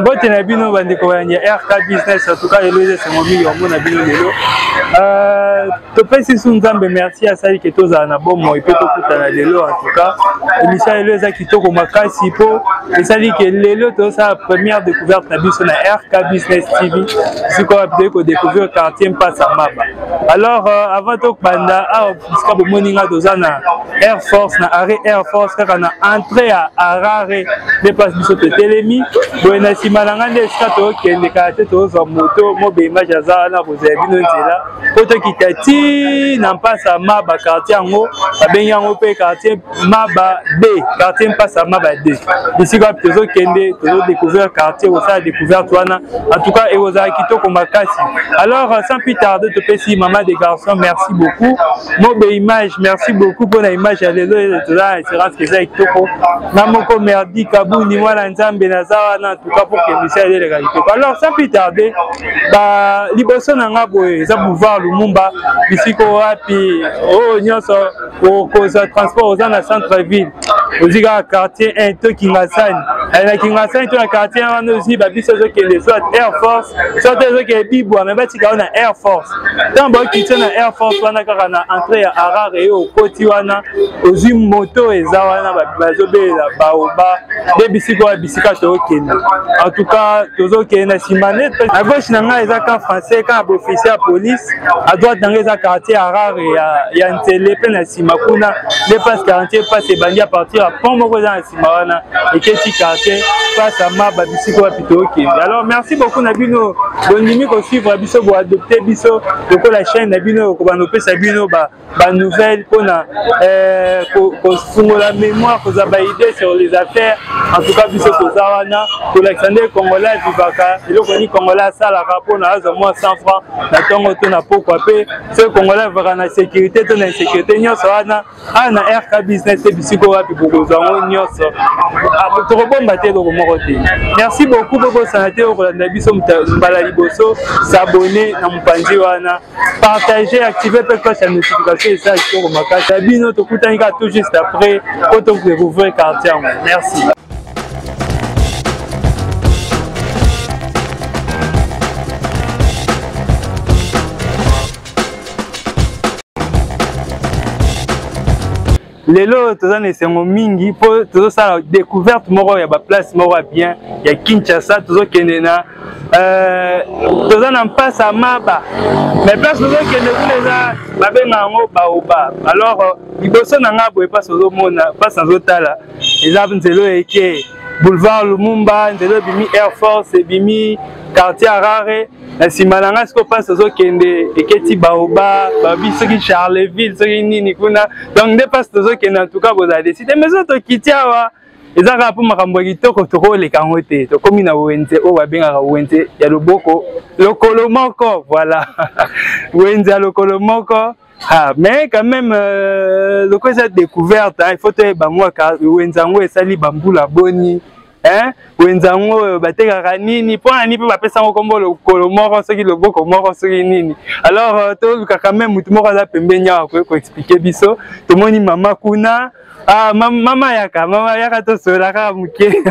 mbote na bino bandeko ya rk business en tout cas elose esengo mingi omona bino lelo euh, topesi su nzambe merci asali ke tozala na bomoi mpe tokutana lelo en tout cas émission lelo eza kitoko makasi mpo esali ke lelo tozosala première découverte na biso na rk business tv sikoyo toyei kodécouvrir quartier mpasa maba alors euh, avant tokobanda awa bisika bomoni nga toza na air force na arrêt air force kaka na entrée ya arare nde place biso totelemi boye na nsima na ngai nde esika tokokende kaka te tozwa moto mobemage aza wana kozela bino nzela mpo tokita ti na mpasa maba quartier yango babengi yango mpe quartier maba b quartier mpasa maba d bisika wapi tozokende tozodecouvrir quartier kosala découverte wana en tout cas ekozala kitoko makasi alors euh, sans plus tarde topesi mama de garçon merci beaucoup mobe image merci beaucoup mpona image ya lelo toza na assurance ke eza kitoko na moko merdi kabundi mwana nzambe naza wana luka pour que emission eleleka kitoko alors sans plus tarder ba liboso na nga boye eza boulevard lumumba bisika wapi oyo nyonso okozwa transport oza na centre ville ozi kaka quartier 1 to kingasani eh, na kingasani to na quartier wana ozi babiso ezokende soit air force soit ezokende bibwa me batika yo na air force ntango baokitio na air force wana kaka na entrée ya arare ye okoti wana ozwi moto eza wana bazobelela baoba nde bisika esika tozokende en tout cas tozokende na nsima ne na gauche na ngai eza camp français camp ya baofficier ya police à droite na ngai eza quartier ya rare ya nsele mpe na nsima kuna nde place quartier place ebandi ya partir ya pont moko eza na nsima wana eketi quartier place ya maba bisika wapi tokende alors merci beaucoup na bino bondimi kosuivre biso boadopte biso lokola chaîne na bino kobanda kopesa bino ba ba nouvelles pona euh, kofungola mémoire kozwa ba idée sur les affaires en tout cas biso toza wana kolakisa nde congolais avivaka eloko nini congolais asalaka mpona azwa mwa 100 franc na ntongo to na pokwa mpe soki congolais avivaka na sécurité to na insécurité nyonso wana awa na rk business te bisiko wapi bokozwa yango nyonso ah, tokobomba te eloko moko te merci beaucoup bobosana te okolanda biso mbala liboso sabone na mopanzi wana partager activer pe cloche ya notification eza kitoko makasi ya bino tokutani kaka tout juste après po todecouvrir quartier yango merci lelo oyo toza na esengo mingi mpo tozosala découverte moko ya baplace moko ya bien ya kinshasa tozokende na euh, toza na mpasa maba mais place tozokende kuna eza babenga yango baoba alors euh, liboso na ngai boye mpasi ozomona mpasi nazotala eza nzela oyo eke boulevard lumumba nzela ebimi air force ebimi quartier arare na nsima na ngai sikoyo mpasi tozokende eketi baoba babi soki charleville soki nini kuna donc nde mpasi tozokende antuka bozala deside mais so tokiti awa eza kaka mpo makambo ya kitoko tokoleka yango te tokómi na wenze oyo babengaka wenze ya loboko lokolo moko voilà wenze ya lokolo moko Ah, mais quand même euh, lokola eza découverte il faut toyeba yango wenze yango esali bambula boni eh, wenza yango oyo batekaka nini mpo na nini mpe bapesa yango nkombo lokolo moko soki loboko moko soki nini alors euh, tolukaka meme motu moko aza pembeni awa koki koexplike biso tomoni mama kuna ah, mama, mama yaka mama yaka tosololaka moke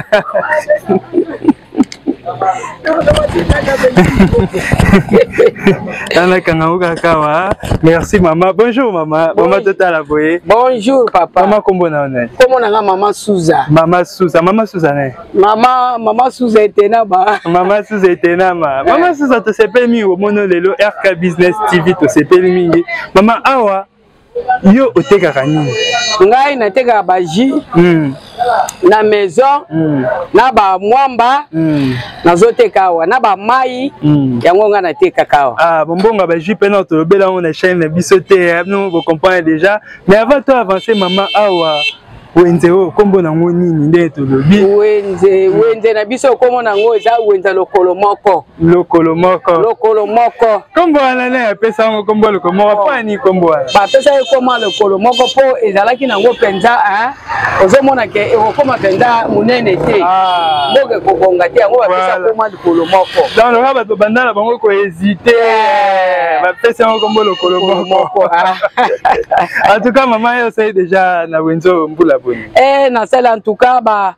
tala kangango kaka wa merci mama bonjour mama mama totala boye bonjour papa mama kombo na yo nani kombo na nga mama suza mama suza mama suza ne mama mama suza etenama mama suza etenama mama suza tosepeli mingi omono lelo rk business tv tosepeli mingi mama awa yo otekaka nini ngai natekaka baji mm. na maison mm. na bamwamba mm. nazoteka awa na bamai mm. yango ngai natekaka awa ah, bombonga baji mpena tolobela yango na chaine na biso te bino bocomprendre déjà mais avant to avance mama awa wenze oyo nkombo nango nini nde tolobi wenze wenze na biso nkombo nango eza wenze lokolo moko lokolo moko lokolo moko nkombo wana nde apesa yango nkombo lokolo moko mpo ani nkombo wana bapesa ye nkoma lokolo moko mpo ezalaki nango mpenza ozomona ke ekokoma mpenza monene te ah. mboka ekobonga te yango bapesa nkoma lokolo moko donc loka bato banda na bango kohésite eh. bapesi yango kombo lokolo moko en tout cas mama ye osali déjà na wenzo mbula boni e nasali en tout cas ba,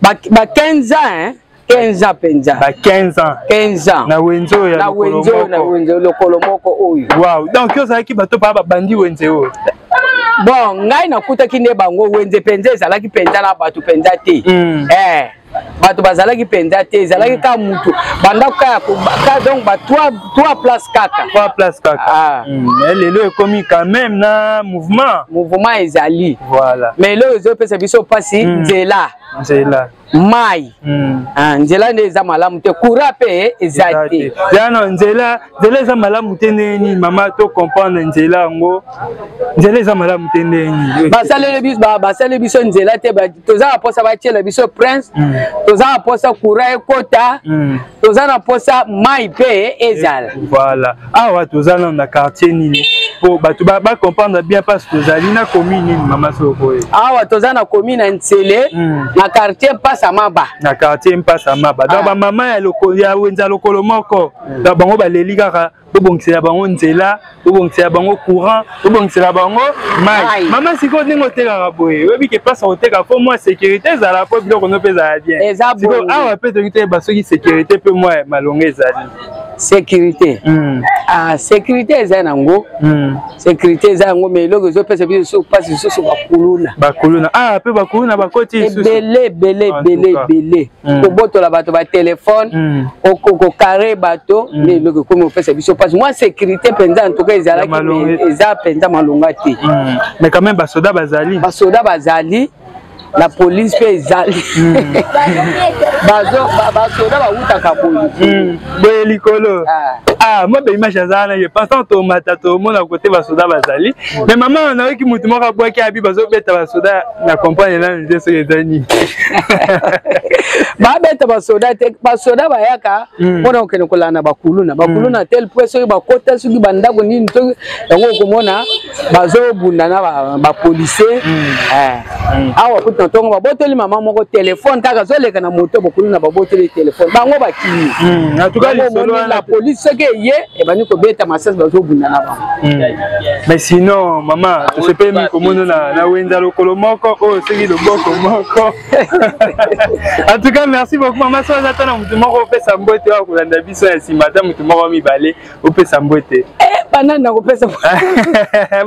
ba, ba 15 ans hein? 15 ans mpenza ba 15 ans 15 ans na wenze oyo na wenze oyo na wenze lokolo moko oyo wow donc yo ozalaki bato baa babandi wenze oyo bon ngai nakutaki nde bango wenze mpenza ezalaki mpenza na bato mpenza te mm. eh. bato bazalaki mpenza te ezalaki kaka motu bandako kaka donc ba trois place kaka trois place kaka ah. hmm, mais lelo ekomi quand même na mouvement mouvement ezali voilà mais eloko ezopesa biso mpasi hmm. nzela nzela mai hmm. ah, nzela nde eza malamu te courant mpe eza te yano nzela nzela eza malamu te ndenge nini mama to comprendre nzela yango nzela eza malamu te ndenge nini basali biso nzela te toza na mposa batyela biso prince mm. toza na mposa courant ekota mm. toza na mposa mai mpe ezala eh, voilà awa toza nano na quartier nini mpo bato bacomprendre bien mpasi tozali na commune nini mama sokoye awa toza na commune ya nsele mm. na quartier mpasa maba na quartier mpasa maba donc ah. bamama ya wenza lokolo moko na bango baleli kaka bobongisela bango nzela bobongisela bango courant bobongisela bango mai mama sikoyo ndenge otekaka boye oyebi ke place akoteka mpo mwa sécurité ezala mpo biloko no mpe ezala bien sikoyo awa mpe toki toyeba soki sécurité mpe mwa malonga ezali sécurité mm. ah, sécurité eza nango mm. sécurité eza yango mais eloko ezopesa biso lisusu mpasi lisusu bakuluna bakuluna ah, mpe bakuluna bakoti ebele ebele ebele ebele Mm. kobotola bato batelefone mm. kokare bato mm. nde eloko ekomi opesa biso mpasi mwa sécurité mpenza antuka ezalaki eza mpenza malonga te mais quand même basoda bazali basoda bazali la police mpe ezali basoda bawutaka boye boye likolo ah. ah moi baimage aza wana ye pensant tomata tomona kote basoda bazali mais mama wana nayoki motu moko abwaki abi bazobeta basoda na comprendre nanu te soki eza nini babeta basoda te basoda bayaka hmm. mpona kokende kolanda bakuluna bakuluna hmm. tel point soki bakota soki bandako nini soki yango okomona bazobunda na bapolisier hmm. eh. hmm. awa kutu na ntongo babotoli mama moko telefone kaka azoleka na moto bokulu na babotoli telefone bango bakimi hmm. la polise soki eye ebandi kobeta masasi bazobunda na bango mais sinon mama tosepemi komona na wenza lokolo moko oyo oh, soki loboko moko en tout cas merci beaucoup mama soki aza ata na motu moko opesa mbote oyo akolanda biso ya nsima ata motu moko mibale opesa mbwete eh, banani nakopesa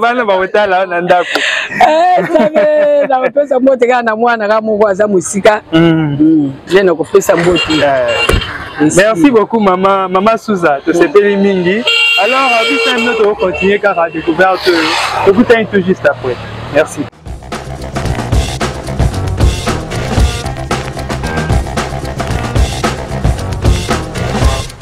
bana bakotala na ndako eh, nakopesa mbote kaka na mwana kaka moko aza mosika je mm. mm. nakopesa mbote eh. merci beaucoup mama mama suza tosepeli mm. mingi alors biso mino tokocontinue kaka découverte tokutani tout juste après merci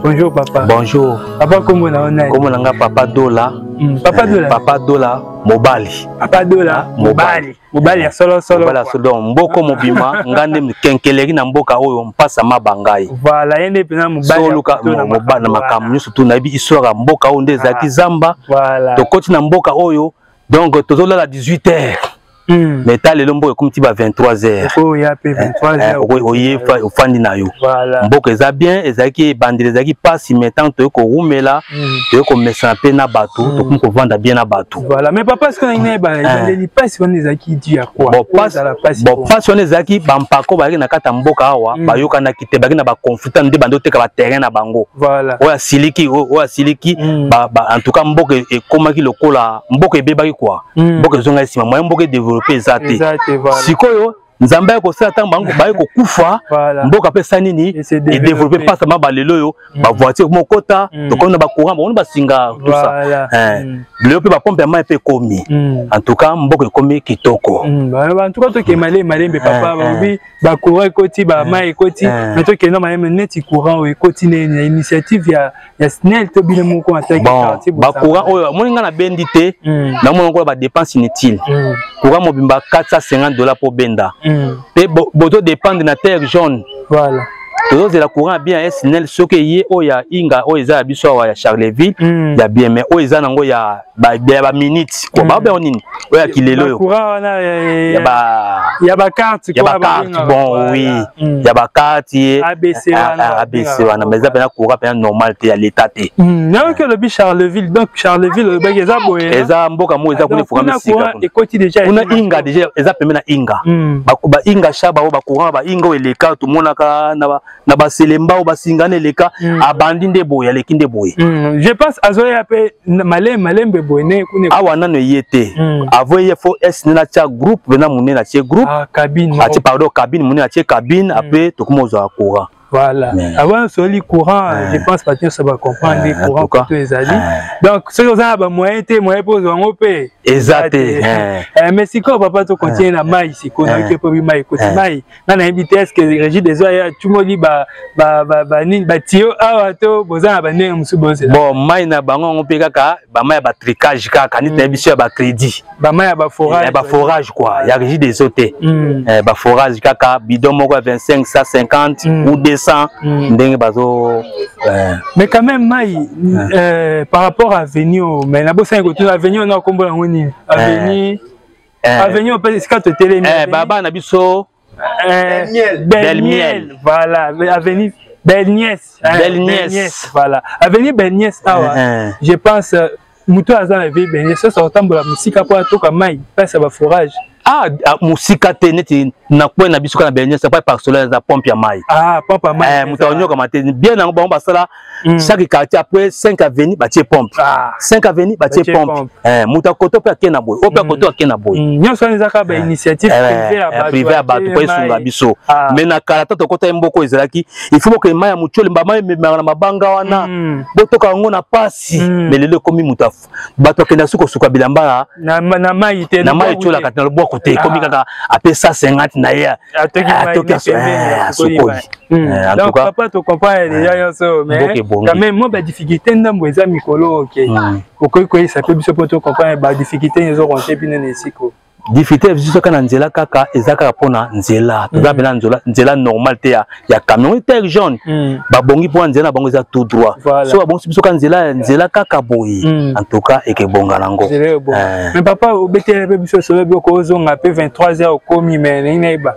Bonjour papa. Bonjour. Papa kombo na ona. Kombo na nga papa Dola. Mm, papa Dola. Eh, papa Dola mobali. Papa Dola ah, mobali. Mobali ya solo solo. Mobali ya solo. Mboko mobima nga nde mkenkeleki na mboka oyo mpasa mabangai. Voilà yende pena mobali. Solo ka mobali na makambo nyonso tu na bi histoire mboka oyo nde ezalaki ah, zamba. Voilà. Tokoti na mboka oyo donc tozolala 18 heures Mm. mais ta lelo mboka ekomi ti ba 23 heures okoya mpe 23 eh, eh, heures oye ofandi na yo mboka eza bien ezalaki ebandeli ezalaki mpasi mais ntango toyei kowumela mm. toyei komesana mpe na bato mm. tokomi kovanda bien na bato voilà mais papa soki nangi nayeba eh. ebandeli mpasi wana ezalaki du ya quoi bon mpasi wana ezalaki bampako bazalaki na kati ya mboka awa bayokanaki te baki na ba conflit nde bando teka ba terrain na bango voilà oya siliki oya siliki mm. ba, ba en tout cas mboka e, ekomaki lokola mboka ebebaki quoi mm. mboka ezonga sima moyen mboka développer eza te sikoyo nzambe aye kosala ntango bango baye kokufa mboka mpe esa nini edeveloppe mpasa ma balelo oyo mm. bavoiture mokota mm. tokomi na bacourant bango basinga tusa eh. mm. bilelo mpe bapompe ya mai mpe ekomi en tout cas mboka ekomi kitoko en tout cas tokemale malembe papa eh, eh. balobi ba courant ekoti ba eh, mai ekoti eh. mais tokenda mayeme neti courant oyo ekoti neni ya initiative ya ya snel to bino moko ataki quartier ba courant oyo amoni nga na bendi te hmm. na mona kola ba dépense inutile hmm. courant mobimba 450 dollars pour benda hmm. pe boto dépendre na terre jaune voilà tozozela courant ya bien ya snel soki eye oyo ya inga oyo eza ya biso awa ya charleville ya bien mais oyo eza nango ya ba ya ba minutes quoi ba ba nini oyo ya kilelo yo ya ba ya ba carte ya ba carte bon oui hmm. ya ba carte ye ABC ah, wana ah, ABC wana mais ça pena courant pena normal te ya l'état te hmm. na que le bi Charleville donc Charleville ba eza boye hein. eza mboka mo eza kuna fuka misika et koti déjà kuna inga déjà eza pembe na inga hmm. ba ba inga shaba ba courant ba inga eleka to monaka na na baselemba oyo basingana eleka mm. abandi nde boye aleki nde boye mm. je pense azoya mpe malembe malembe boye ne kuna awa nano eye te mm. avo eye fo es nde natya groupe mpena monene atie groupe ah, cabine atie pardon cabine monene atie cabine mm. apres tokoma ozala courant voilà avant osoli courant ah. je pense bato nyonso bacomprendre nde ah, courant kutu ezali ah. donc soki oza na bamoyen te moyen mpe ozwa yango mpe eza te eh, mais sikoyo papa tokontinue na mai sikoyo nayoki mpe bi mai ekoti mai nga nayebi te eske régie des eaux atumoli banini batiyo awa to boza na bandenge mosusu bozela bon mai na bango yango mpe kaka bamai ya batricage kaka neti nayebi biso ya bacrédit bamai ya baforage baforage kua ya régie des eaux te hmm. eh, baforage kaka bidon moko ya 25 150 hmm. ou 200 hmm. ndenge bazo eh. mais quand même mai eh. euh, par rapport à avenue mais nabosani kotuna avenue ona okombola yango nini avenue Eh. avenue opesi esika totelemi eh, baba na biso eh, belle miel voilà avenue belle nièce belle nièce voilà avenue belle nièce awa je pense euh, moto aza na vie belle nièce osa kotambola mosika mpo atoka mai place ya baforage ah, ah mosika te neti na kwe na biso kaka na belle nièce epai par soleil eza pompe ya mai ah, moto akonyokama te bien yango bango basala mm. chaque quartier après 5 avenue batie pompe ah. 5 avenue batie pompe eh, moto akoto mpe ake na boye oyo mpe akoto mm. ake na boye mm. nyonso wana ezaka bainitiative eh, eh, privé ya bato mpo esunga biso ah. mais na kala ta tokota ye mboko ezalaki il faut bokende mai ya motioli mbama ememaka na mabanga wana mm. botoka yango na mpasi mm. mais lelo ekomi moto bato akenda su kosuka bilamba na mai te na mai etiolaka te na lobwaku te ekomi ah. kaka apesa 50 na ye atoki asukoli papa tocomprendre deja nyonso mais mwa badifficulté ndambo eza mikolo oke hmm. okoki koyisa mpe biso mpo tocomprendre badifficulté ezokonte bino na esiko difficulté ya biso kaka na nzela kaka eza kaka mpo na nzela toza mm. mpena nzela, nzela normal te ya, ya camion terre jaune mm. babongi mpo na nzela na bango eza tout droit voilà. so babongisi biso kaka nzela ya nzela kaka boye mm. en tout cas ekebonga nango eh. mais papa obetela mpe biso solo bioko ozonga mpe 23 heures okomi mais ndenge nayeba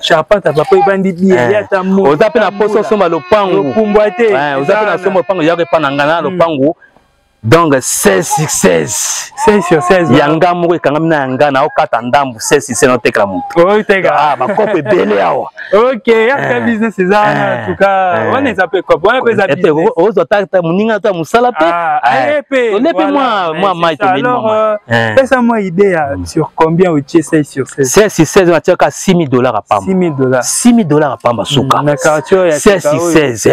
charpente papa ebandi bien eh. yata mo oza pe na poso somba lopango lopumbwa te eh, oza pe na somba lopango yaka epa na ngana hmm. lopango donc 16 sur 16 16 sur 16 yanga moko ekangami na yanga na okata ndambu 16 sur 16 otekela moto oteka ah bakopo ebele awa ok yaka eh. business eza wana en tout cas wana eza pe kopo wana pe eza business ozwa ta moninga ta mosala pe ah, aye pe ole pe mwa mwa mai tomeli mwa pesa mwa idea sur combien otie 16 sur 16 16 sur 16 na tiaka 6000 dollars à pamba 6000 dollars 6000 dollars à pamba suka na quartier ya 16 sur 16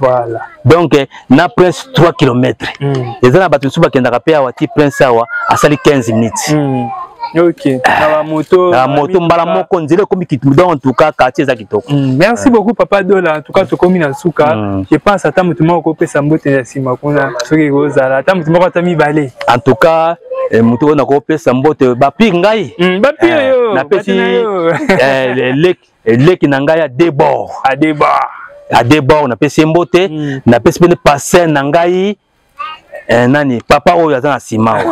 voilà donc eh, na prince 3 km hmm. eza na bato suba kendaka pe awa ti prince awa asali 15 minutes hmm. Okay. Ah. moto na moto mbala moko nzela ekomi donc en tout cas quartier eza kitoko hmm. merci beaucoup papa dola en tout cas tokomi na suka je pense ata moto moko kopesa mbote ya nsima kuna soki ekozala ata moto moko ata mibale en tout cas eh, moto oyo nakopesa mbote bapire ngai mm, bapire eh, yo napesi eh, leki na ngai ya debord ya debord napesi ye mbote mm. napesi mpene pasin na ngai eh, nani papa oyo aza na sima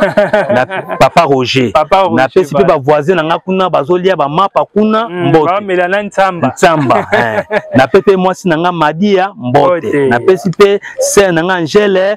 na papa roger napesi mpe bavoisin na ngai kuna bazolia bamapa kuna mm, mbotemela na nsamba nsamba eh. nape mpe mwasi na ngai madia mbote napesi mpe ser na ngai angele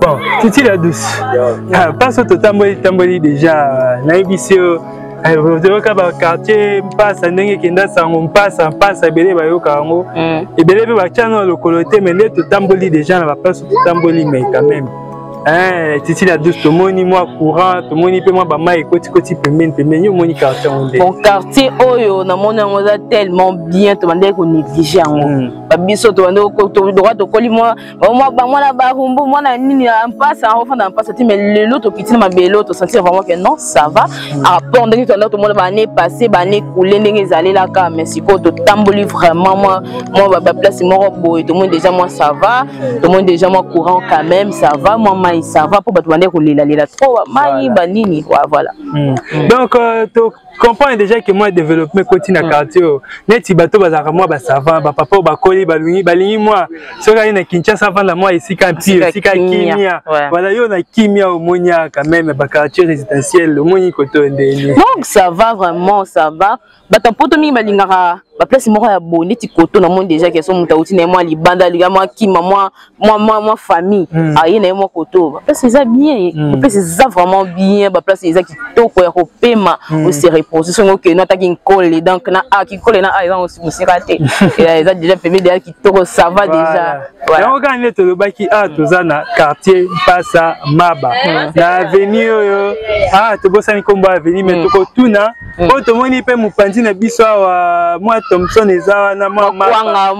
bon titi la douce ah, paso totamboli tamboli déjà nayebisi yo toyoka eh, baquartier mpasa ndenge ekenda sango mpasa mpasa ebele bayoka yango mm. ebele mpe batya na lokolo te me nde totamboli déjà na bapaso totamboli mai quand même eh, titi la douce tomoni mwa courant tomoni mpe mwa bamai ekotikoti pembeni pembeni yo omoni quartier yango nde bon quartier oyo namoni yango eza tellement bien tobandaki konéglige yango mm. biso tobandi lokola tokoli bamwana barumbu mwana nini ya mpasa yango ofanda na mpasa te mai lelo tokiti na mabele oyo tosentir vraiment ke non ça va rapport ndenge toanda tomona baannée passé baannée coule ndenge ezalelaka mai sikoyo totamboli vraiment mwa baplace moko boye tomoni déjà mwa ça va tomoni déjà mwa courant quand même ça va mwa mai ça va mpo bato bandeki kolelalela trop mai banini voilà hmm. donc euh, comprendre déjà que moi développement ekoti na quartier oyo neti bato bazalaka mwa basavant bapapa oyo bakoli balingi balingi mwa soki aye na kinshasa avanda mwa esika mpio esika kimia voilà yo na kimia omoni aka meme baquartier résidentiel omoni koto ndeni donc ça va vraiment ça va bato ya poto mingi balingaka baplace moko ya boye neti koto na moni déjà keso moto auti na ye mwa libanda alinga mwa kima mwa mwa mwa mwa famille mm. aye ah, na ye mwa koto baplace eza bien mm. baplace eza vraiment bien baplace eza kitoko ya kopema mm. ose repose songo ke no ataki nkole donc na a ah, kikole na a ah, eza mosika te eza déjà pembe deya kitoko ça va déjà yango kaka nde tolobaki awa toza na quartier mpasa maba eh, na avenue oyo awa tobosani nkombo ya avenue mai tokotuna oyo tomoni mpe mopanzi na biso awa mwa thomson eza wana mwa maba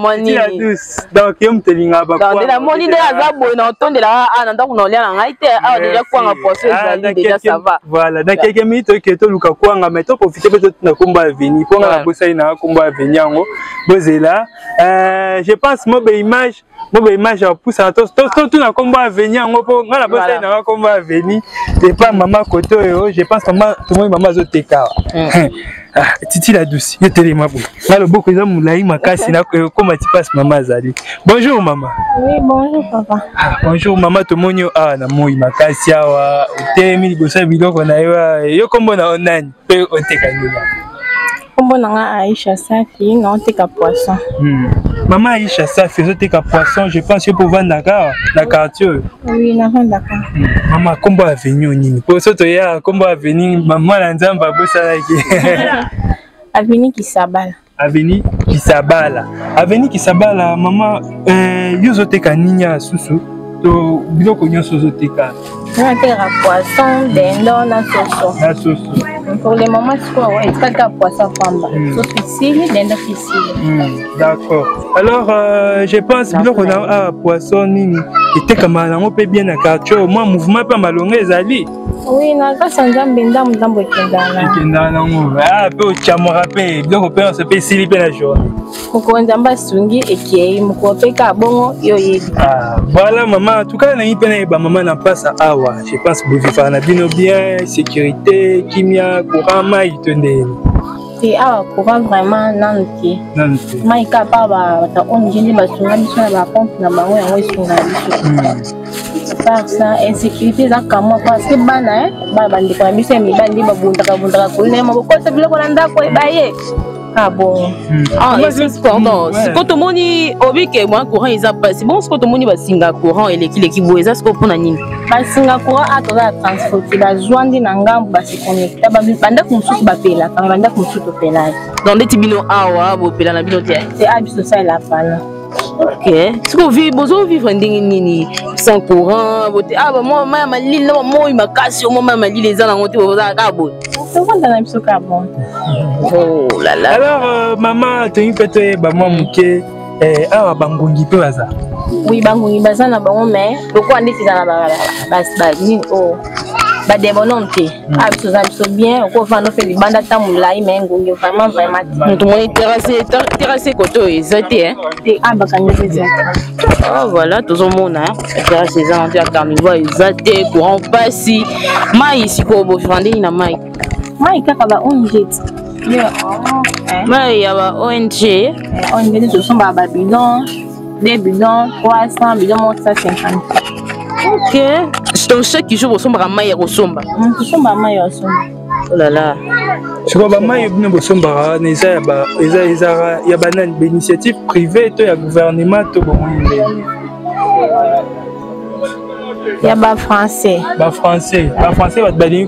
donc yo moto elinga baknde namoni nde aza boye na otondelaka a na ndako na olia na ngai te awa deja kwanga poiso ah, ezali deja sava voilà na keke mingi toke toluka kwanga mai toprofite mpe totuna nkombo ya veni mpo nga nabosani na nkombo ya veni yango bozela euh, je pense mobe image mobe image ya pusana totuna nkombo ya veni yango mpo nga nabosani na nga nkombo ya veni epa mama kote oyo je pense mama tomoni mama azoteka awa hmm. Ah, titi la douce yo telema boye nga loboko eza molai makasi nakoma tipasi mama azali bonjour mama oui, bonjour papa ah, bonjour mama tomoni yo awa ah, na moi makasi awa otelemi liboso ya biloko na yo ah, yo kombo na yo nani mpe oteka nini kombo na nga aisha safi naoteka poisson hmm. mama aisha safi ezoteka poisson je pense yo mpo ovandaka awa na quartier oyo Oui, nafandaka. Mama, kombo ya avenue nini? Po so toya kombo ya avenue mama na Nzambe abosanaki. Avenue Kisabala. Avenue Kisabala. Avenue Kisabala, mama eh, yo ozoteka nini ya susu? To biloko nyonso ozoteka. Nateka poisson, dindon na soso. Na soso. Pour le moment sikoyo etikaka poisson pamba. Mm. Soso isili, dindon isili. Mm. D'accord. Alors, euh, je pense biloko na ah, poisson nini etekama nango mpe bien na quartier au moins mouvement mpe malonga ezali oui na kati ya nzambe ndambo ndambo ekendana ekendana nango ah, mpe ocamora mpe biloko mpe nyonso mpe esili mpe na journée mokolo nzambe asungi ekei mokolo mpe kaka bongo yo oyebi ah, voilà mama tukala nangi mpe nayeba mama na mpasa awa je pense bovivaka na bino bien sécurité kimia courant mai to ndeni te awa courant vraiment nanu te mai ka pa bata oyo ngende basunga biso na bapompe na bango yango esunga na biso hmm. par ça insécurité eza kamwa parce que bana eh, bana bandeko na biso ya mibali nde babundaka bundaka kolina moko kosa biloko na ndako ebaye ah bon hmm. ah, pardon siko tomoni obike mwa courant eza mpasi bongo siko tomoni basinga courant elekileki boye eza siko mpo na nini basinga courant atoza ya transporte bazwa nde na ngambo connecta bandako mosusu bapelaka me bandako mosusu topelaki donc ndeti bino awa bopela na bino te te a biso osalela pana ok sikoyo bozovivre ndenge nini sans courant bote a ah, bamwa mai ya malili na bamoi makasi omwa mai ya malili eza nango te bozala kaka boye tokonda na biso kaka bon oh alors euh, mama toyingi mpe toyeba mwa moke eh, awa bangungi mpe baza oui bangungi baza na bango mais lokola ndeti eza na banini oyo badebonome te hmm. a ah, biso oza biso bien okovanda mpe libanda ta molai mai ngungi vraiment vraiment te moto moni terase kote oyo eza te eh? te a ah, bakanisi eza ah, voilà tozomona terase eza na to ya carnival eza te courant mpasi mai sikoyo bovandeli na mai mai kaka ba ong mai ya ba ong ong nde tosombaka ba bidon deux bidon 300 bidon moko 150 ok donc chaque jour bosombaka mai ya kosomba mm, tosomba mai ya kosomba olala oh sikoyo bamai bino bosombaka wana eza ya ba eza eza ya banani bainitiative privé to ya gouvernement to bomoi ndenge ya ba français ba français ba français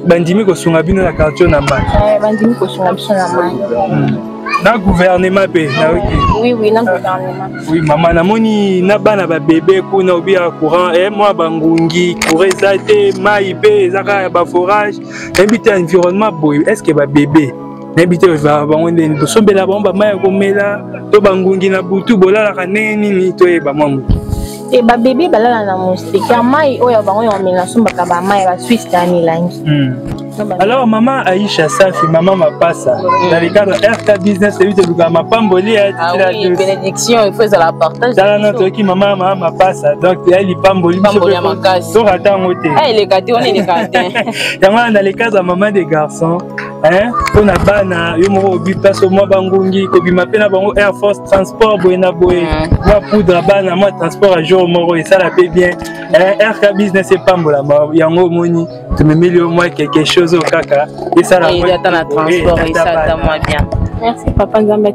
bandimi kosunga bino na quartier na mai eh, bandimi kosunga biso na mai hmm. na gouvernement mpe nayoki oui oui na gouvernement oui mama namoni na bana babebe kuna obi ya courant e mwa bangungi courant eza te mai mpe eza kaka ya baforage nayebi te environnement boye est ce que babebe nayebi te ozalaka bango ndeni tosombela bango bamai ya komela to bangungi na butu bolalaka ndenge nini toyeba mwa motu e babebe balala na moseke ya mai oyo ya bango ya omela sombaka bamai ya baswisi na milangi hmm. alors mama aisha safi mama mapasa hmm. na likalo rk business ebi toluka mapamboli ya ah tala na toyoki mama mama mapasa donc ya lipamboli tokata yango te eh, yango na likalo ya mama de garçon hein mpo na bana yo moko obi place mwa bangungi kobima mpe na bango air force transport boye na boye mm. mwa poudre bana mwa transport ya jour moko esala mpe bien rk business epambolama yango omoni tomemeli yo mwa quelque chose oyo kaka esala eh, ata na transport eh, esala mwa bien merci papa nzambe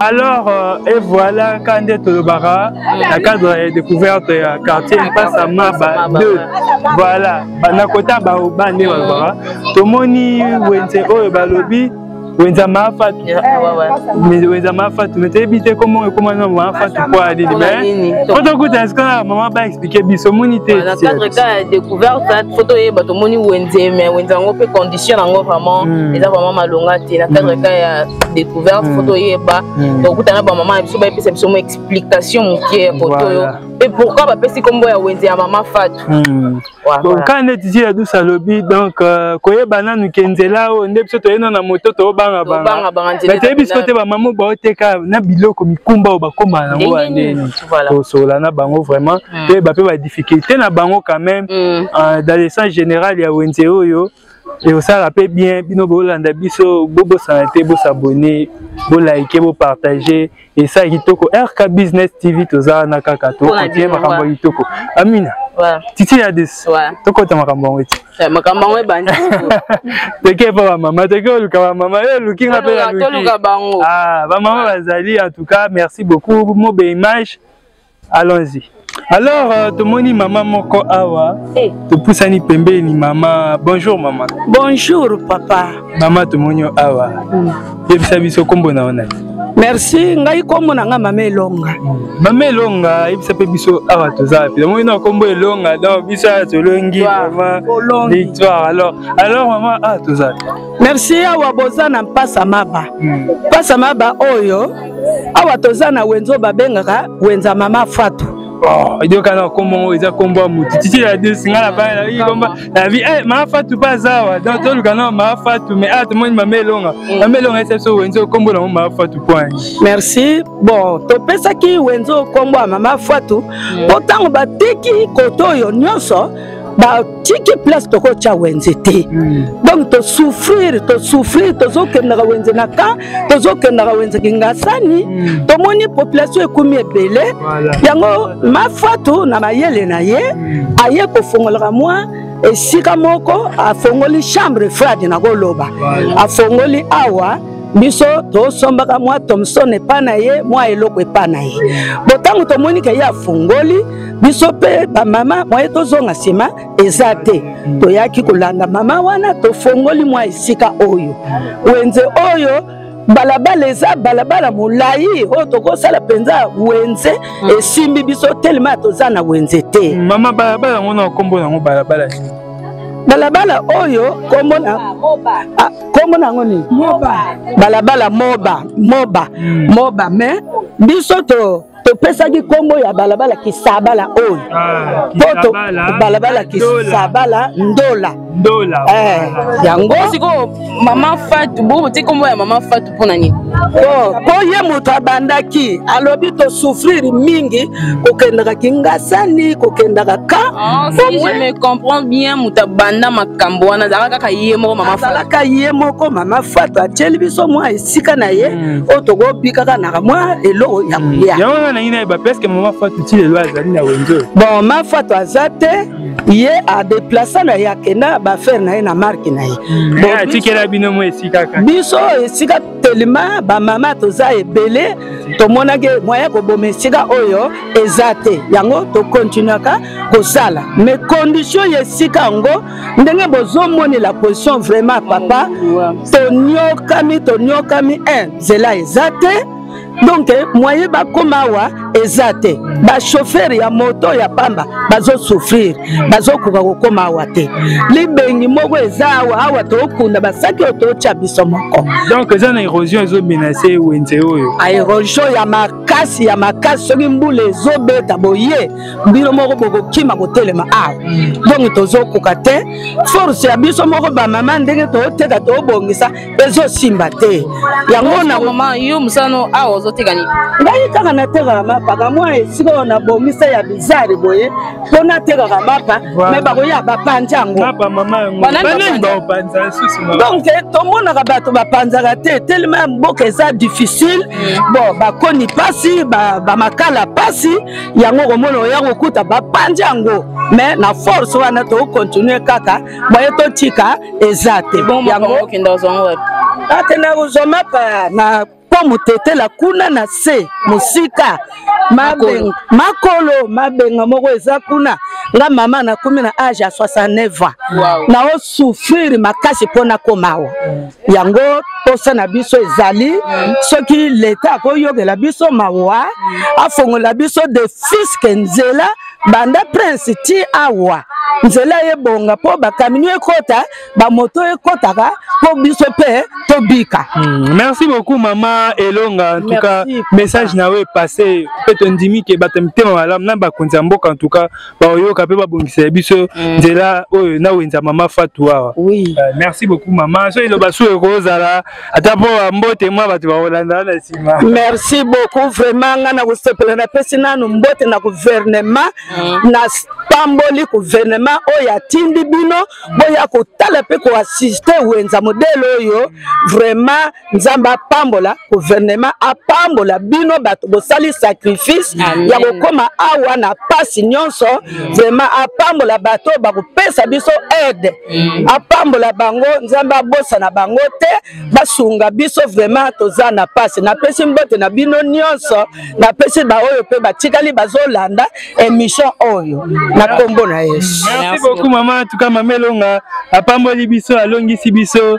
alors euh, et voilà ka nde tolobaka na cadre ya découverte ya quartier mpasa maba 2 voilà na kota baoba nde balobaka tomoni wenze oyo balobi wenza maafatu wenza maafatu me toyebi te komo ekoma na maafatu mpo ya nini me mpo tokutana sikoyo mama ba explike biso omoni te na cadre ka ya découverte mpo toyeba tomoni wenze me wenze yango mpe condition yango vraiment hmm. eza vraiment malonga te na cadre ka hmm. ya découverte mpo hmm. toyeba tokutana bamama na biso bayebisa biso mo explication moke ya koto oyo mpe pourkui bapesi nkombo ya wenze ya mama fatu donc kaka neti ti yadus alobi donc euh, koyeba nanu ke nzela oyo nde biso toyena na moto toobanga bangana toyebi biso te bamama baoteka na biloko mikumba oyo bakoma nango ya ndeni tosola na bango vraiment hmm. toyeba mpe badifficulté na bango quand même hmm. euh, dans le sens général ya wenze oyo ekosala mpe bien bino bolanda biso bobosana te bosabone bolaike bopartage esala kitoko rk business tv toza wana kaka tokontinue makambo ya kitoko amina titi ya des tokota makambo yango ete eh, makambo yango ebandi teke epa bamama teke oluka bamama yo oluki nga mpe naluki bamama ah, bazali en tout cas merci beaucoup mobe image allons-y alors euh, tomoni mama moko awa hey. Eh. topusani pembeni mama bonjour mama bonjour papa mama tomoni yo awa mm. yebisa biso nkombo na yo nani merci ngai nkombo na ngai mama elonga mama elonga yebisa mpe biso awa toza wapi namoni na nkombo elonga donc biso awa tolongi victoire alors alors mama awa toza merci awa boza na mpasa maba hmm. mpasa maba oyo awa toza na wenzo babengaka wenza mama fatu oh, yoka na kombo yango eza kombo ya motu titi ya des nga na bana nayoki kombo na vi eh, maa fatu mpe aza awa donc toluka na maa fatu mais awa ah, tomoni mama elonga mm. mama elonga esa biso wenzo kombo nango maa fatu point merci bon topesaki wenzo kombo ya mama fatu mpo mm. ntango bateki koto oyo nyonso tiki place tokotya wenze te hmm. donc tosouffrir tosouffrir tozokendaka wenze na kan tozokendaka wenze kingasani hmm. tomoni population ekomi ebele yango mafatu na mayele na ye hmm. aye kofongolaka mwa esika moko afongoli chambre frade nakoloba afongoli awa biso tosombaka mwa thomson epa na ye mwa eloko epa na ye bo ntango tomoni ke ye afungoli biso mpe bamama moye tozonga nsima eza te toyaki kolanda mama wana tofongoli mwa esika oyo wenze oyo balabala eza balabala molai oyo tokosala mpenza wenze hmm. esimbi biso telema toza na wenze te mama balabala yango na nkombo yango balabala balabala oyo kombo na ah, kombo na yango nini balabala moba moba hmm. moba me biso to topesaki kombo ya balabala kisabala oyo ah, poto balabala kisabala ndola eh, yango sikoyo mama fatu bokotie kombo ya mama fatu mpo na nini mpo ye moto abandaki alobi tosouffrir mingi kokendaka kingasani kokendaka ka ah, me comprend bien moto abanda makambo wana azalaka kaka ye moko mamazalaka ye moko mama fato atieli biso mwa esika na ye hmm. oyo tokobikaka naka mwa eloko ya hmm. kolia yango wana nangi nayeba presque mama fato ti lelo azali na wenzo bon ma fato aza te ye adeplasa na ye akenda baaffaire na ye na marke na ye hmm. eh, atikela bino mo esika kaka biso esika telema bamama toza ebele tomonaki moyen koboma esika oyo eza te yango tokontinuaka kosala mais condition ya esika yango ndenge bozomonela position vraiment papa toniokami toniokami un nzela eza te donc moyen bakoma awa eza te bashofere ya moto ya pamba bazosouffrir bazokoka kokoma awa te libengi moko eza awa awa tokunda basaki oyo totya biso moko donc eza na érosion ezomenase wenze oyo aérosion ya makasi ya makasi soki mbula ezobeta boye bino moko bokokima kotelema awa donc tozokoka te force ya biso moko bamama ndenge toteka tobongisa ezosimba te yango na mama yo mosala no awa ozoteka nini ngai kaka natekaka mapa kamwa esika oyo na bomisa ya bizare boye mpo natekaka mapa me bakoya bapanzi yango donc eh, tomonaka bato bapanzaka te telema mboka eza difficile mm. bo bakoni mpasi bamakala mpasi yango komona oya kokuta bapanzi yango me na force wana tokokontinue kaka moye totika eza te yango okenda kozwa wapi akenda kozwa mapa na po motetela kuna na se mosika mabenga makolo mabenga moko eza kuna nga mama nakomi na age ya 69 ans wow. naosouffrir makasi mpo nakoma awa mm. yango mposa na biso ezali mm. soki leta akoyokela biso mawa mm. afongola biso de fiske nzela banda prince ti awa nzela ebonga mpo bakamino ekota bamoto ekotaka mpo biso mpe tobika mm, merci beaucoup mama elonga en tout cas message na yo epasse mpe tondimi ke bato ya mitema malamu na bakonzi ya mboka en tout cas baoyoka mpe babongisela biso mm. nzela oyo na wenza mama fatu awa oui. uh, merci beaucoup mama so eloba su ekozala ata mpo mbote mwa bato bakolanda na nsima merci beaucoup vraiment ngai nakosepela napesi nanu mbote na guvernema mm. na pamboli guvernema oyo atindi bino boya kotala mpe koasiste wenza modele oyo vraiment nzambe apambola guvernema apambola bino bato bosali sacrifice ya kokóma awa na mpasi nyonso mm. vraiment apambola bato oyo bakopesa biso aide mm. apambola bango nzambe abosana bango te basunga biso vraiment toza na pasi napesi mbote na bino nyonso napesi baoyo mpe batikali bazolanda emission oyo na nkombo na yesu merci beaucoup mama tuka mamelonga apamboli biso alongisi biso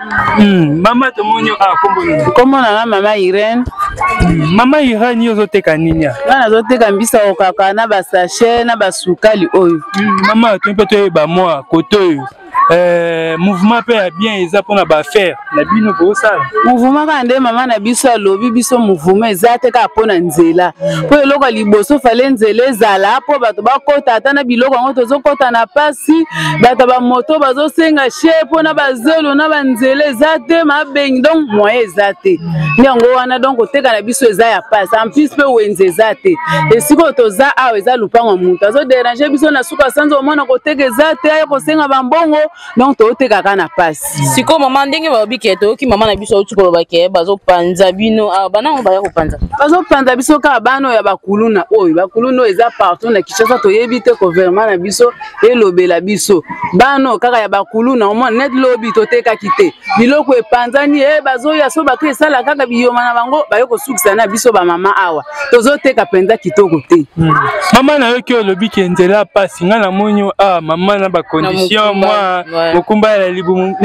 Hmm, mama tomoni yo awa ah, kombo nini kombo na nga mama irene hmm, mama irene yo ozoteka nini a nga nazoteka mbisa kokaka na basachet na basukali oyo hmm, mama tomi mpe toyeba mwa kote oyo Euh, mouvement mpe ya bien eza mpona baaffaire na bino bosala mouvement kaka nde mama na biso alobi biso mouvement eza te kaka mpo na nzela mpo eloko ya liboso fale nzela ezala mpo bato bakota ata na biloko yango tozokota na mpasi bato ya bamoto bazosenga she mpo na bazelo na banzela eza te mabengi donc moyen eza te nde yango wana donc koteka na biso eza ya pasi en plus mpe wenze eza te esika oyo toza awa eza lupango ya moto azoderange biso na suka sanza omona koteka eza te aya kosenga bambongo donc totekaka na pasi sikoyo mama ndenge balobi ke toyoki mama na biso auti koloba ke bazopanza bino awa banango baya kopanza bazopanza biso kaka bana oyo ya bakuluna oyo bakuluna oyo eza partout na kinshasa toyebi te gouvernement na biso elobela biso bano kaka ya bakuluna omona net lobi totekaki te biloko epanzani e eh, bazoya so bake esala kaka biyoma na bango baye kosukisa na biso bamama awa tozoteka mpenza kitoko te hmm. mama nayoki olobi ke nzela mpasi ngai namoni a ah, mama na bacondition mwa mokumba ya libumu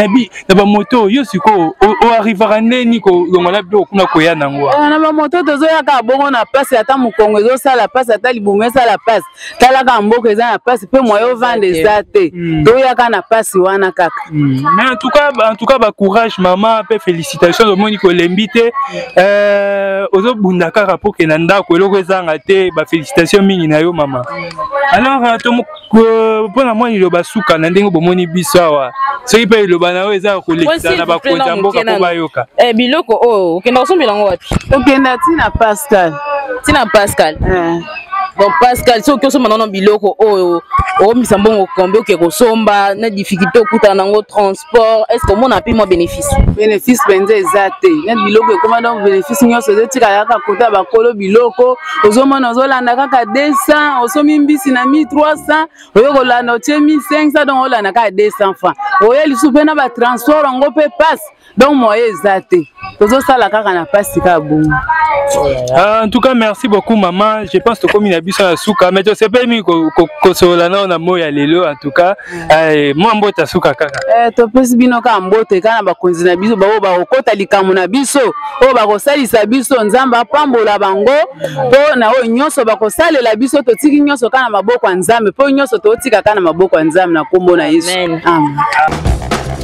na bamoto yo sikoyo oarrivaka ndeni kolongola biloko kuna koya nango eh, na bamoto tozoyaka bongo na mpasi ata mokongo ezosala mpasi ata libumu esala mpasi tala kaka mboka eza na mpasi mpe moyen ovanda eza te mm. toyaka na mpasi wana kaka mm. mais en tout cas en tout cas ba courage mama mpe félicitations omoni kolembi te euh, ozobunda kaka mpo ke na ndako eloko ezanga te ba félicitations mingi na yo mama alors euh, mpo na mwa liloba suka na ndenge bomoni biso awa soki mpe liloba na yo eza ya kolekisa na bakonzi ya mboka mpo bayoka eh, biloko oyo oh, okenda kosombela yango wapi okenda ntina pascal ntina pascal eh. bon pascal soki oki osomba nano biloko oyo okomisa mbongo kombe oke kosomba na difficulté okutana nango transport est ce que omona mpe mwa bénéfice bénéfice mpenza eza te na biloko ekoma donc bénéfice nyonso ezotika kaka kota bakolo biloko ozomona ozolanda kaka 200 osomi mbisi na 1300 oyo kolanda otie 1500 donc olanda kaka 200 franc oye lisusu mpe na batransport yango mpe passe donc moyen eza te tozosala kaka na mpasi kaka bongo ah, en tout cas merci beaucoup maman je pense tokomi na biso na suka mais tosepeli mingi kosolola nao na moi ya lelo en tout cas eh, mwa mbote asuka kaka eh, topesi bino kaka mbote kaka na bakonzi na biso baoyo bakokota likambo na biso oyo bakosalisa biso nzambe apambola bango mpo na oyo nyonso bakosalela biso totiki nyonso kaka na maboko ya nzambe mpo nyonso totikaka na maboko ya nzambe na nkombo na yesu amen, amen.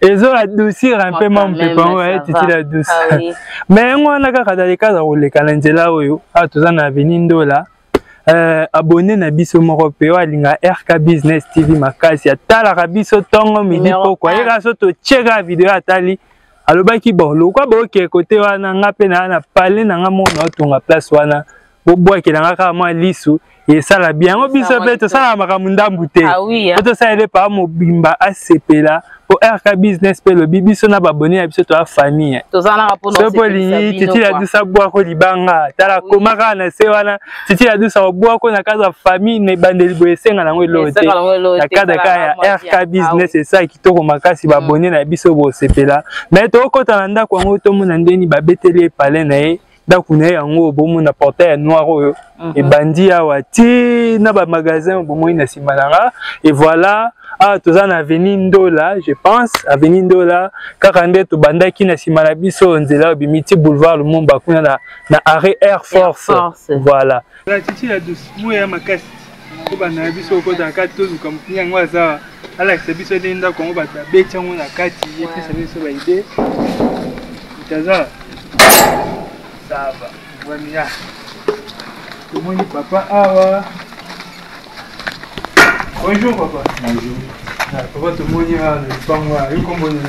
ezo adoucir un peu mwa mopepe yango etiti la douce ah mais yango wana kaka dali kaka koleka na nzela oyo awa ah, toza na aveni ndola euh, abonne na biso moko mpe oyo alinga rk business tv makasi atalaka biso ntongo midi poko ayeka so totyeka video atali alobaki bon lokwa bookee kote wana nga mpe naa na pale na nga moko naotonga place wana bobwakela nga kaka mwa lisu esala bien yango biso mpe tosalaka makambo ndambu te ah po tosalela epa mobimba asepela po rk business mpe elobi biso na babone na biso toa famille soki olingi titi ya dusa bwako libanga tala ah koma kaka na se wana titi ya dusa obwako na kaza famille na ebandeli boye esenga nango eloo te na kadre kaka ya rk ah business esala kitoko makasi babone mm. na biso bosepela mai tokokɔta na ndako yango tomona ndeni babeteli epale na ye ndako na ye yango bomona portail ya noir oyo mhm. ebandi awa ti na bamagasin bomoni na nsima na nga et voilà awa ah, toza na aveni ndola je pense aveni ndola kaka nde tobandaki na nsima na biso nzela oyo bimi ti boulevard lumumba kuna na, na arrêt air force, air force. voilà Chichi ya douce moya makasi mpo bana ya biso okotaka kati toluka motu yango aza alakisa biso ndenge ndako yango bato babeti yango na kati epesa biso baide etaza sava vania tomoni papa awa bonjour papa bonjour ah, papa tomoni awa na lopango ayo kombonela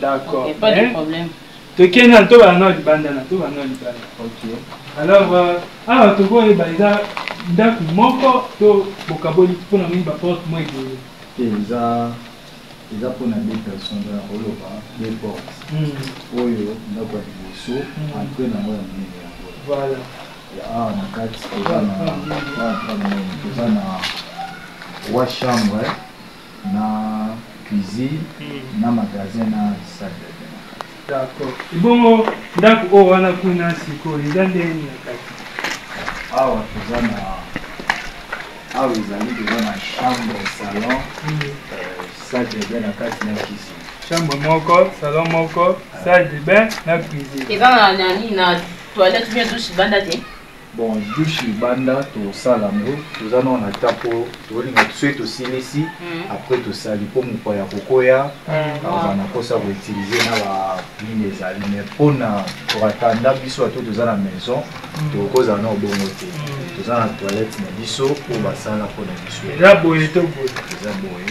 D'accord. Pas de problème. tokei nano tobala nao libanda na tobala nao libanda alors euh, awa tokoyeba eza ndako moko to bokaboli mpona nini baporte moi eboye eza eza mpona de personne ya koloba de porte hmm. oyo ndako ya liboso hmm. entre nango ya monene yango voilà awa na kati toza na toza na wa chambre na cuisine na magasin na salle de bain na kati. D'accord. Ebongo ndako oyo wana kuna sikoyo eza nde nini na kati? Awa toza na awa ezali toza na chambre salon salle de bain na kati na cuisine. Chambre moko, salon moko, salle de bain na cuisine. Eza na nani na toilette bien douche banda te? Bon dushi banda tosala yango toza nao na temps mpo tolinga soki tosilisi hmm. après tosali mpo mokwa ya kokoya hmm. nakosa koutilize na banini ezali mais mpo na koratanda biso ato toza na maison hmm. tokozala na obongo te toza na toilette na biso mpo basala mpo na biso eza boye to boye eza boye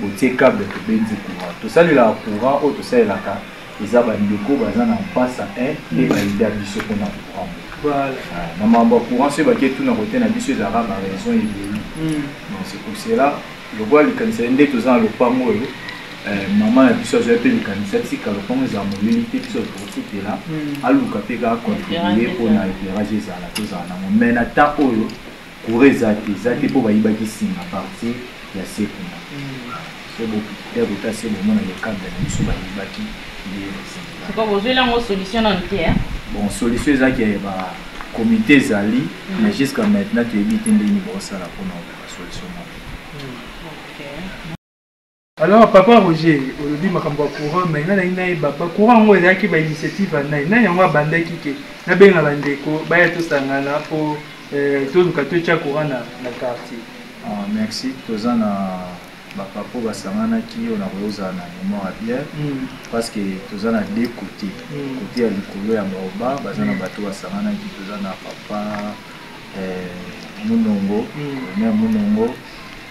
botie cable tobenzi courant tosalelaka courant oyo tosalelaka eza bandeko baza na mpasa 1 nde mm. baida biso mpona courant ah, na makambo ya courant soki bake tuna kote na biso ezalaka na raison ebeli mm. donc c'est pour cela lokola likanisa ye nde toza na lopango oyo eh, mama na biso azwai mpe likanisa tika lopango ezala moleli te biso tokosutela mm. aluka mpe kaka contribue mpona éclairage ezala tozala nango mai na temps oyo Kura eza te eza te mpo bayibaki nsima parti ya se kuna sebo ya kota se bomona le cadre na biso bayibaki sikoyo bozweli yango solution nanu te bon solution ezaki ya ba comité ezali mm. mais jusqu'à maintenant toyebi te ndenge bosala mpona solution moko alors papa roger olobi makambo ya courant mai ngai nalingi nayeba bacourant yango ezalaki bainitiative ya nai nani yango abandaki ke nabenga bandeko baya tosangana mpo eh, toluka totya courant na, na quartier ah, merci toza na bapapa oyo basanganaki oyo nakoki kozala na mémoire bien mm. parce que toza na deux côté mm. côté ya likolo ya baoba baza na mm. bato basanganaki toza na papa eh, munongo mm. munongo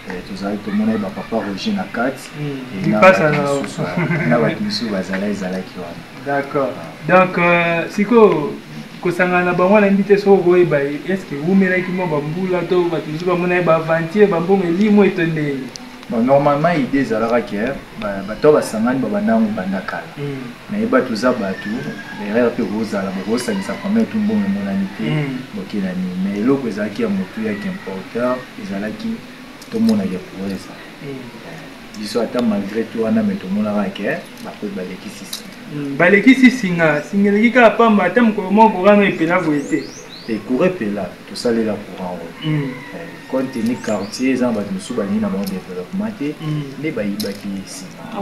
Eh, tozali tomona ye bapapa roger na kati hmm, na bato mosusu bazala ezalaki wana d'accord donc euh, sikoyo kosangana na bango nayebi te soki okoyeba ye estce ewumelaki mwa bambula to bato mosusu bamona ye baaventure bambongo elimo eto ndenge bon normalement idée ezalaka ke bato basangani babandango banda kala hmm. nayeba toza bato erreur mpe kozala bokosangisa famille tu mbongo emonani te hmm. bokelani mais eloko ezalaki ya motu ya kimporteur ezalaki tomona ya proeza hmm. biso ata malgré tout wana me tomonaka ke bapo balekisi hmm, balekisi singa singeleki kaka pamba ata mokolo moko korano epela boye te ekura epela tosalela courant oyo eh, compte tenu quartier eza na bato mosusu balingi na bango développement te nde bayibaki singa ah,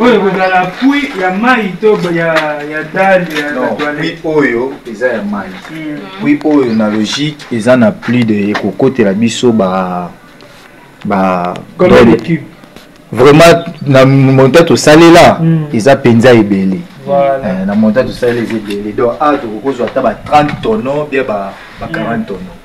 oyo ekozala pui ya mai to ya dale ya toilette oyo eza ya mai hmm. pui oyo na logique eza na plus de ekokotela biso ba ba vraiment na monta tosalela hmm. eza mpenza ebele eh, na monta tosalela eza ebele donc a tokokozwa ata ba 30 tonneau bia ba 40 tonneau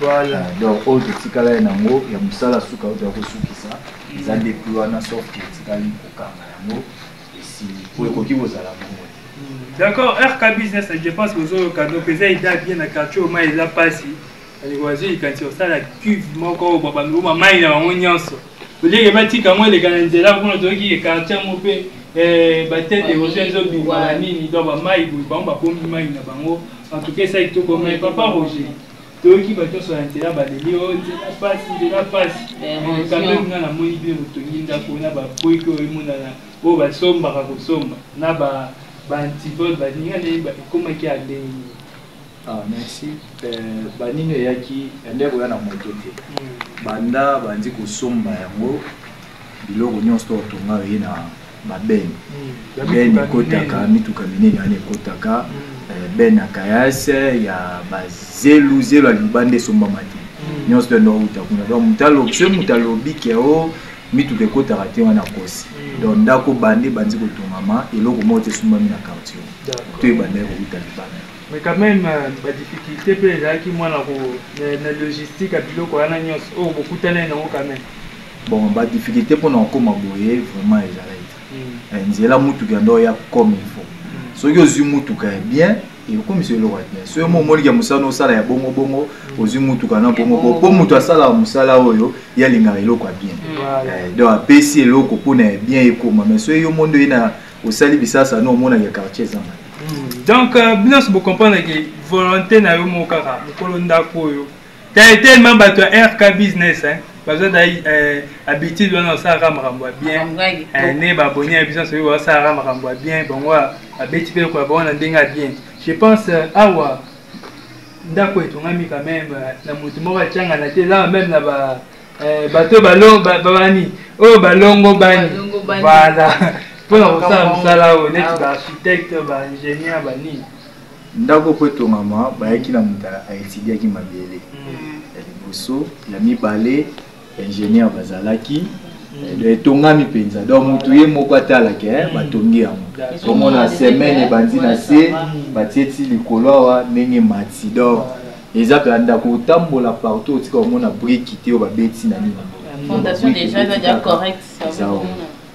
Voilà. Donc oyo totikala ye nango ya mosala suka oyo toya kosukisa eza nde plus wana sauf que etikali kokanga yango esili oyo ekoki kozala bongo D'accord, RK Business, je pense que vous avez cadeau, que vous avez bien à quartier, au moins, il a passé. Les voisins, quand ils ont ça, la cuve, mon corps, baba, nous, maman, il a un niance. Au lieu de bâtir, quand moi, les gars, ils là, pour nous, qui est quartier, mon père, eh, bah, tête, les voisins, ils ont mis, voilà, ni, ni, dans ma maille, bon, bah, bon, maille, là, bango. En tout cas, ça, il te commet, papa, Roger. toyoki bato nyonso na nzela baleli o oh, nzela mpasi nzela mpasi kameme nga namoni bino botongi ndako na baboyiki oyo emonana oyo basombaka kosomba na baantipode baninga nde ekomaki ya ndenge nini ah, merci euh, banini eyaki yande ekoya na moto te hmm. banda bandi kosomba yango biloko nyonso to otonga oye na babene hmm. bene ekotaka mituka minene wana ekotaka hmm. eh, bene ya kayase ya bazelu zelu ya libanda esombama te hmm. nyonso to endo outa kuna donc moto alobi soki moto alobi ke o oh, mituka ekotaka te wana kosi donc ndako bande ebandi kotongama eloko moko te esombami na quartier to ebandaki kouta libanda mais quand même euh, badifficulté mpe ezalaki mwana na logistique ya biloko wana nyonso oyo oh, bokutanai nango quand même bon ba difficulté pona kokoma boye vraiment ezalaki te eh, nzela mutuka ndo ya comme il faut soki ozwi mutuka ya bien ekokomisa eloko ya bien soki mo omoniki ya mosala osala ya bongo bongo ozwi mutuka na bongo bongo mpo moto asalaka mosala oyo ye alingaka eloko ya bien eh, donc apesi eloko mpona ya bien ekoma mais soki yo mondo ye na osali bisasa no omonaka ya quartier ezanga donc euh, bino nyonso bocomprendre ke volonté na yo moko kaka mokolo ndako oyo Tele tellement bato ya RK business hein baza da eh, habitude wana basalaka makambo ya bien eh, ne baboni ya biso soki basalaka makambo ya bien bango babeti mpe koya bango na ndenge ya bien je pense eh, awa ndako etongami quand même na moto moko atyangana te eza meme na ba bato bani oyo balongo bani voilà mpo na kosala mosala oyo neti baarchitecte baingénieur banini Ndako mpo etongama, bayaki na moto aetidiaki mabele ya liboso, ya mibale, ingenieur bazalaki etongami mpenza donc motu ye moko atalaka eh, batongi yango omona semaine ebandi na se batie ti likolo awa ndenge mati donc eza mpe ndako otambola partout otika omona briki te oyo babeti na nini fondation déjà eza déjà correct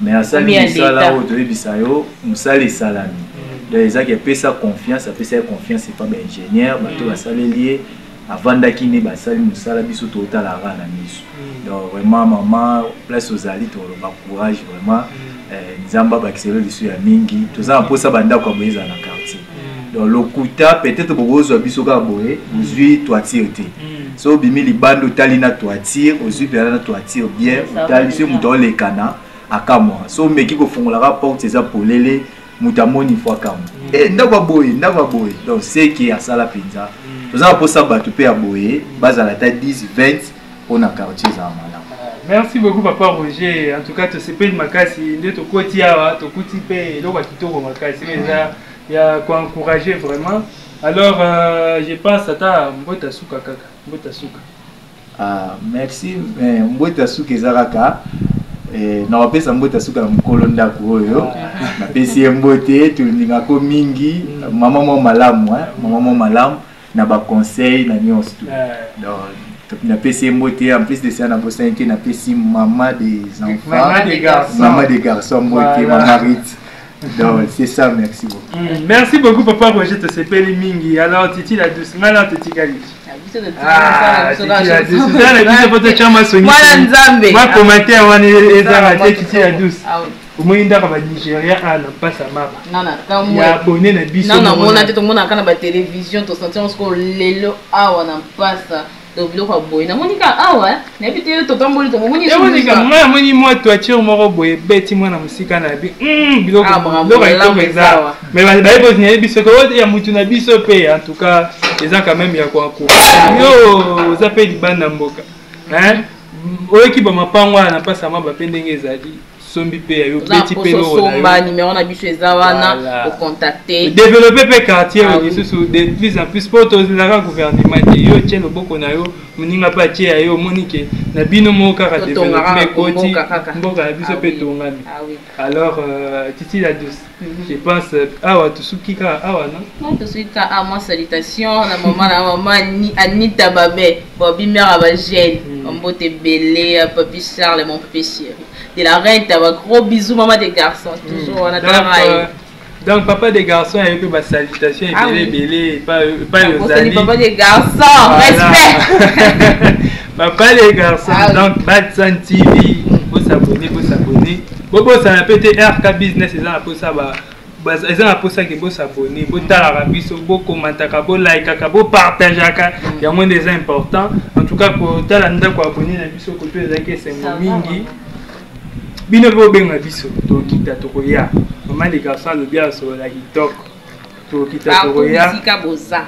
mais asali mosala oyo toyebisa yo mosala esalami mm. donc ezaki apesa confiance apesa ye confiance epa baingénieur bato mm. basaleli ye avandaki nde basali mosala biso totalaka na miso mm. donc vraiment mama place ozali toloba courage vraiment eh, nzambe abakiselo lisu ya mingi toza na mposa bandako ya boye ezala na quartier donc lokuta peut-être bokozwa biso kaka boye bozwi toitire te so obimi libanda otali na toitire ozwi mpenza na toitire bien otali soki moto aolekana akamwa so omeki kofungolaka porte eza polele moto amoni fo akamwa e ndako ya boye ndako ya boye donc seke asala mpenza toza na mposa bato mpe ya boye bazala ata 10 20 mpo na quartier ezala malamu merci beaucoup papa roger en tout cas tosepeli makasi nde tokoti awa tokuti mpe eloko ya kitoko makasi oyo eza ya koencourage vraiment alors euh, je pense ata mbota suka kaka mbota suka ah, merci mais mbota suka eza kaka Eh, na wapesa mbote asuka na mokolo ndako oyo napesi ye mbote tolingako mingi mm. mama mwa malamu eh, mama mwa malamu na ba conseil na nyonso tout donc napesi ye mbote en plus de ça nabosani te napesi mama des enfants mama des garçons, mama des garçons mbote voilà. mama rite donc c'est ça merci beaucoup mm, merci beaucoup papa roger tosepeli mingi alors titi la douce ngai na totikali mwana nzambe bacommentaire wana ezanga te titi la douce omoni ndaka ba nigeria a ah, na mpasa maba ya abone na biso nana mona te tomonaka na batelevision tosentirance ko lelo awa na mpasa to biloko ya boye namoni ka awa eh. nayebi te totamboli tomomonimona amoni mwa toiture moko boye beti mwana mosika na bi hmm, biloko ah, kitoko eza me baye bozineli biso ko ya motu na biso mpe en tout cas eza quand même ya koako yo oza mpe libanda mboka oyoki bamapango wana na mpasa maba mpe ndenge ezali sombi mpe ya yo beti mpe losomba numero na biso eza wana ocontacte développe mpe quartier ah oyo lisusu de plus en plus mpo tozalaka gouvernement te yo otye loboko na yo moninga mpe atye ya yo omoni ke na bino moko kaka développement ekoti mboka ya biso ah mpe etongami ah alors euh, titi la douce Mhm. Je pense euh, awa tosuki kaka awa non Non tosuki kaka awa mwa salutation na mama na mama Anita Babe Bobby mère ya ba jeune mhm. mbote ebele ya papi Charles mon papi chéri de la reine taba gros bisous maman des garçons mhm. toujours wana tala euh, donc papa des garçons ayebi mpe basalutation ebele ebele epai ozali papa des garçons respect papa les garçons ah, donc batsan tv bosabone bosabone bobosana mpe te rk business eza na mposa ba eza na mposa ke bosabone botalaka biso bokomantaka bolikaka bopartageaka yango nde eza important en tout cas kotala ndako abone na biso koto ezalaki esengo mingi bino mpe bobenga biso tokita tokoya mama de garçon alobi asolola kitoko tokita tokoya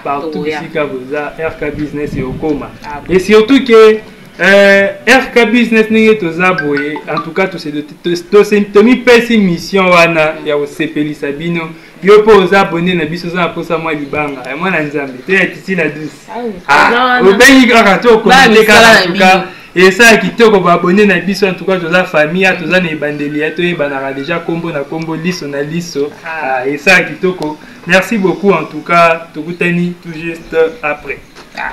partout bisika boza rk business ekokoma ah et surtout ke euh, rk business ndenge toza boye en tout cas tomipesi mission wana ya kosepelisa bino yo mpo oza abone na biso oza na mposa mwa libanga ya mwana nzambe te ya titi na dusi ah, obengi kaka to okomite kaka esala kitoko baabone na biso antuka toza famille toza na ebandeli ya toyebanaka deja nkombo na nkombo liso na liso ah. ah, esala kitoko merci beaucoup en tout cas tokutani tout juste après ah.